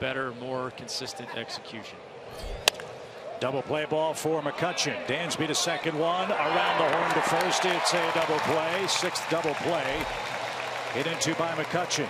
better, more consistent execution. Double play ball for McCutchen. Dansby to second one. Around the horn to first. It's a double play. Sixth double play. Hit into by McCutchen.